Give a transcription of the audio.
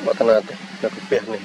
Bota nada, na perna.